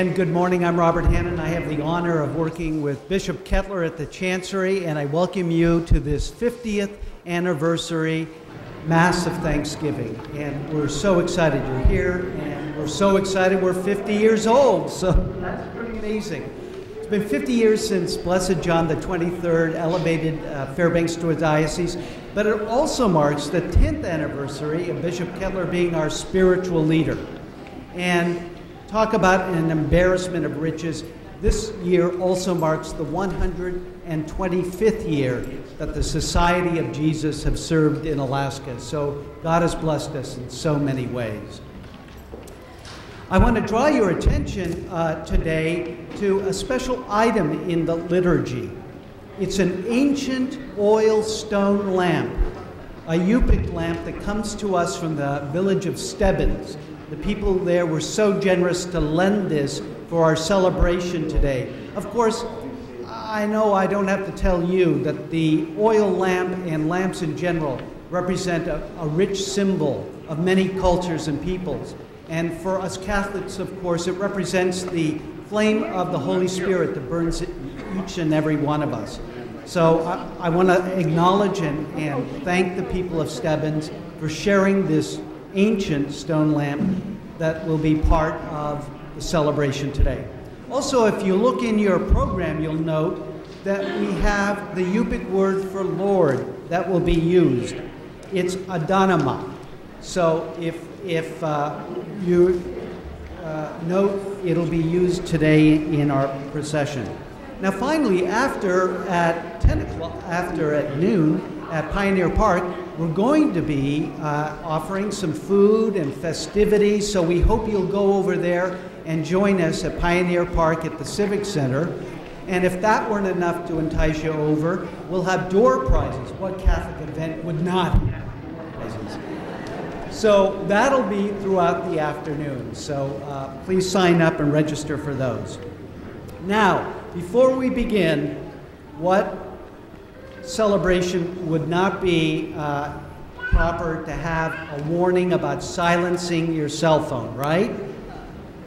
again, good morning. I'm Robert Hannon. I have the honor of working with Bishop Kettler at the Chancery, and I welcome you to this 50th anniversary Mass of Thanksgiving. And we're so excited you're here, and we're so excited we're 50 years old. So that's pretty amazing. It's been 50 years since Blessed John the 23rd elevated uh, Fairbanks to a diocese, but it also marks the 10th anniversary of Bishop Kettler being our spiritual leader. And talk about an embarrassment of riches. This year also marks the 125th year that the Society of Jesus have served in Alaska. So God has blessed us in so many ways. I want to draw your attention uh, today to a special item in the liturgy. It's an ancient oil stone lamp, a Yupik lamp that comes to us from the village of Stebbins. The people there were so generous to lend this for our celebration today. Of course, I know I don't have to tell you that the oil lamp and lamps in general represent a, a rich symbol of many cultures and peoples. And for us Catholics, of course, it represents the flame of the Holy Spirit that burns each and every one of us. So I, I want to acknowledge and, and thank the people of Stebbins for sharing this ancient stone lamp that will be part of the celebration today. Also, if you look in your program, you'll note that we have the Yupik word for Lord that will be used. It's Adonama. So if, if uh, you uh, note, it'll be used today in our procession. Now, finally, after at 10 o'clock, after at noon, at Pioneer Park, we're going to be uh, offering some food and festivities, so we hope you'll go over there and join us at Pioneer Park at the Civic Center. And if that weren't enough to entice you over, we'll have door prizes. What Catholic event would not have prizes? So that'll be throughout the afternoon. So uh, please sign up and register for those. Now, before we begin, what celebration would not be uh, proper to have a warning about silencing your cell phone, right?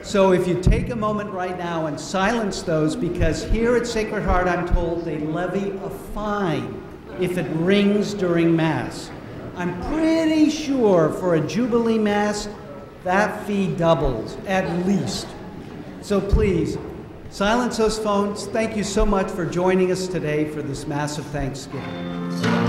So if you take a moment right now and silence those, because here at Sacred Heart, I'm told they levy a fine if it rings during Mass. I'm pretty sure for a Jubilee Mass, that fee doubles at least. So please, Silence those phones. Thank you so much for joining us today for this Mass of Thanksgiving.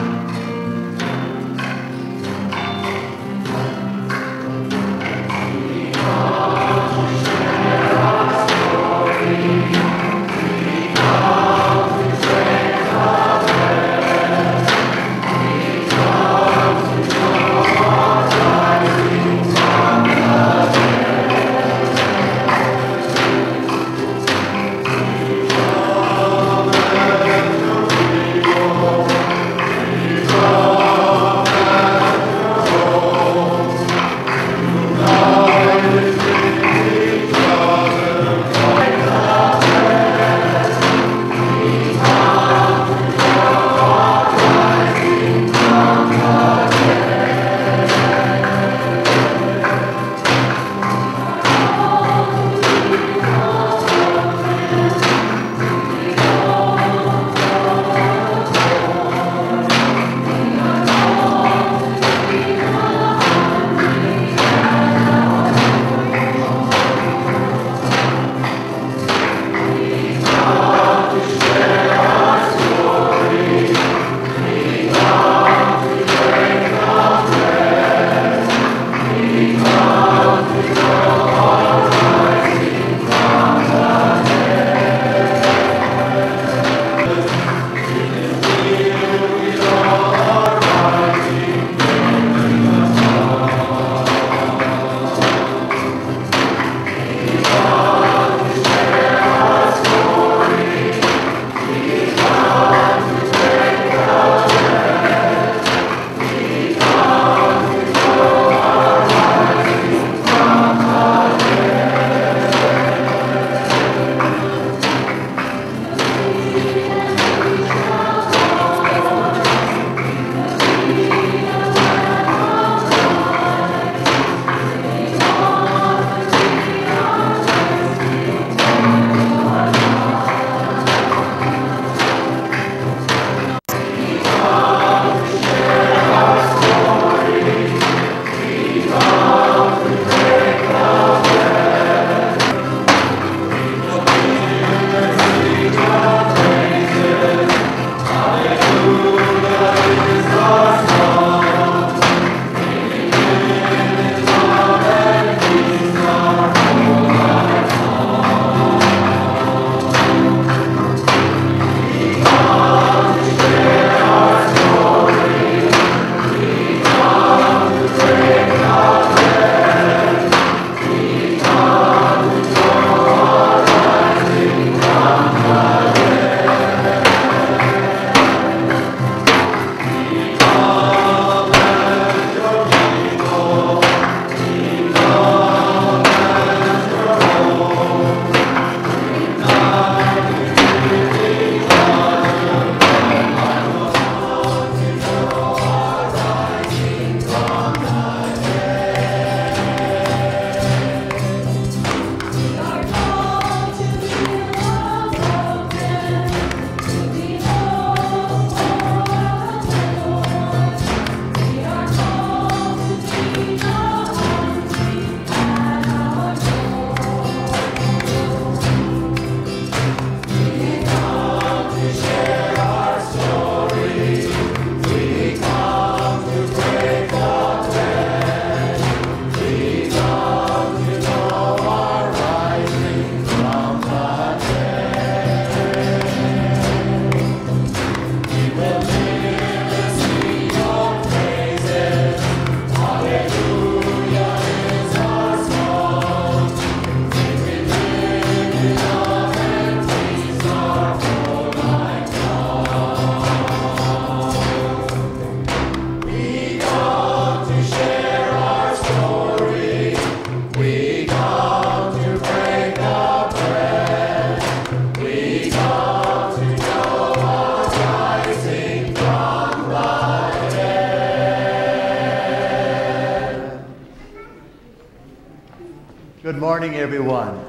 Morning, everyone.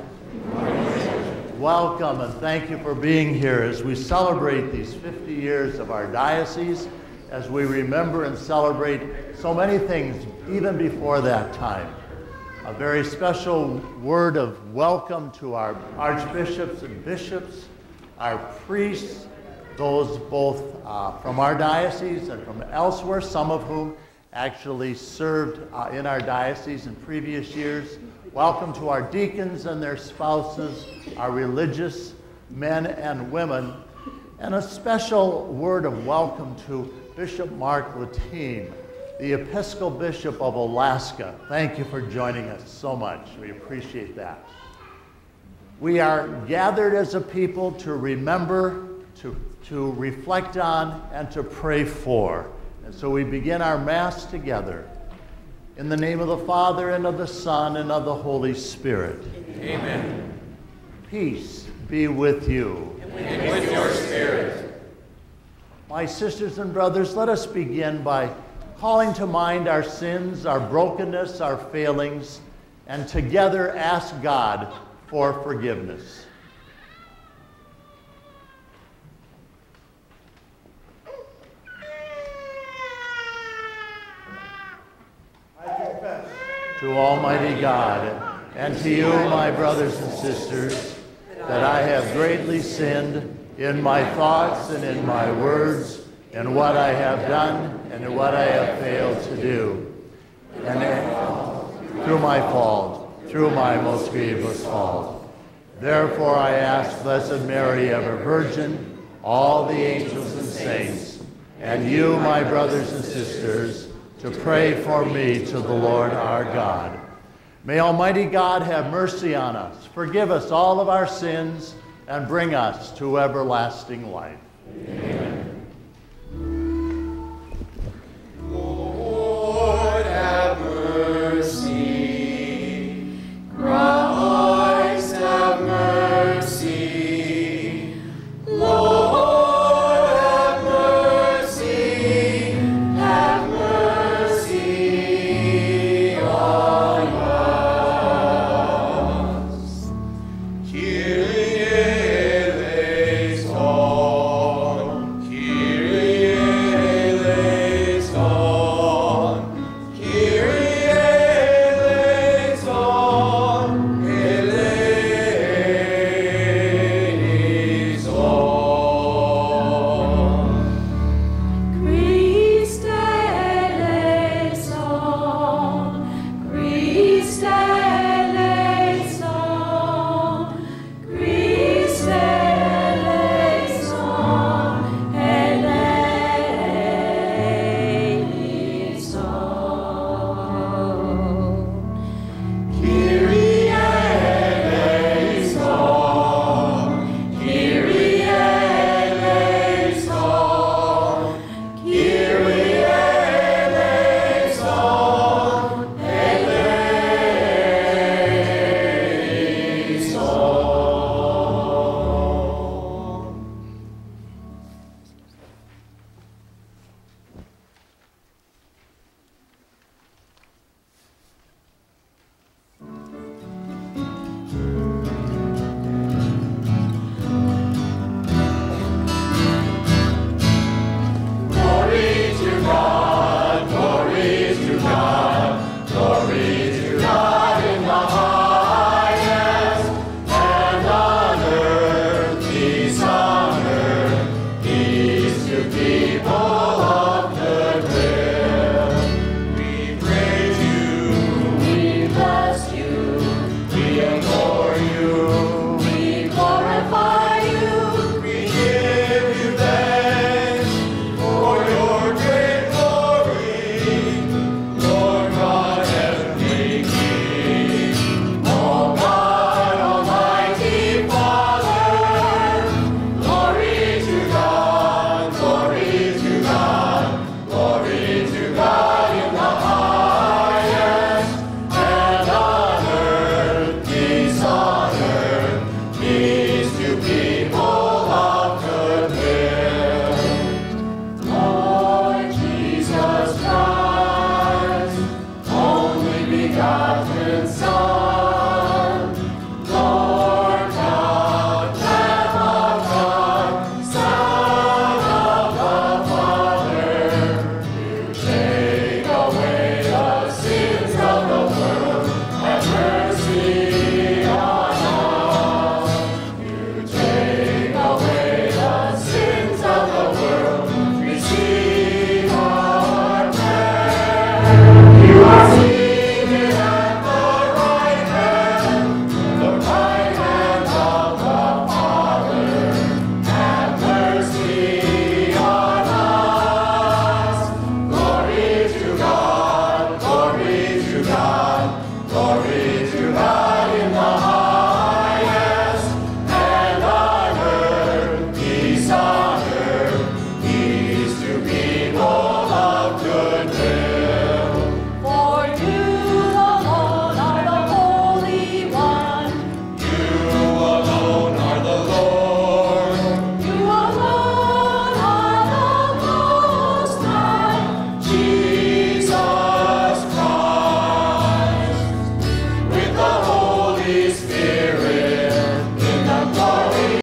Welcome and thank you for being here as we celebrate these 50 years of our diocese, as we remember and celebrate so many things even before that time. A very special word of welcome to our archbishops and bishops, our priests, those both uh, from our diocese and from elsewhere, some of whom actually served uh, in our diocese in previous years. Welcome to our deacons and their spouses, our religious men and women, and a special word of welcome to Bishop Mark Lattime, the Episcopal Bishop of Alaska. Thank you for joining us so much. We appreciate that. We are gathered as a people to remember, to, to reflect on, and to pray for. And so we begin our Mass together. In the name of the Father, and of the Son, and of the Holy Spirit. Amen. Peace be with you. And with your spirit. My sisters and brothers, let us begin by calling to mind our sins, our brokenness, our failings, and together ask God for forgiveness. To Almighty God and to you, my brothers and sisters, that I have greatly sinned in my thoughts and in my words, in what I have done and in what I have failed to do. And through my fault, through my most grievous fault. Therefore I ask Blessed Mary, ever Virgin, all the angels and saints, and you, my brothers and sisters, to pray for me to the Lord our God. May Almighty God have mercy on us, forgive us all of our sins, and bring us to everlasting life. Amen.